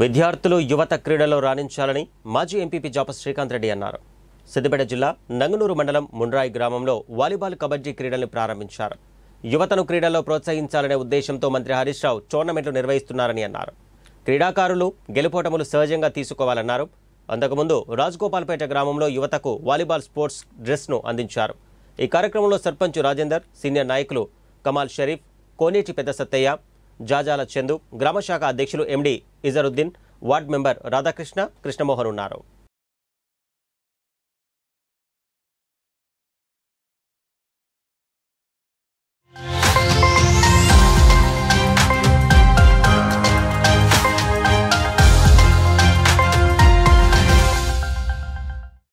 విద్యార్థులు యువత క్రీడలో రాణించాలని మాజీ ఎంపీపీ జాప శ్రీకాంత్ రెడ్డి అన్నారు. సిద్దిపేట జిల్లా నంగనూరు మండలం ముండ్రాయి గ్రామంలో వాలీబాల్ కబడ్డీ క్రీడల్ని ప్రారంభించారు. యువతను క్రీడల్లో ప్రోత్సహించాలనే ఉద్దేశంతో మంత్రి హరీష్ రావు టోర్నమెంట్లు నిర్వహిస్తున్నారని అన్నారు. క్రీడాకారులు గెలుపోటములు సహజంగా తీసుకోవాలన్నారు. అంతకుముందు రాజగోపాల్పేట గ్రామంలో యువతకు వాలీబాల్ స్పోర్ట్స్ డ్రెస్ను అందించారు. ఈ కార్యక్రమంలో సర్పంచ్ రాజేందర్ సీనియర్ నాయకులు కమాల్ షరీఫ్ కోనేటి పెద్ద సత్తయ్య జాజాల చందు గ్రామశాఖ అధ్యక్షులు MD Izharuddin ward member Radhakrishna Krishnamohan ఉన్నారు.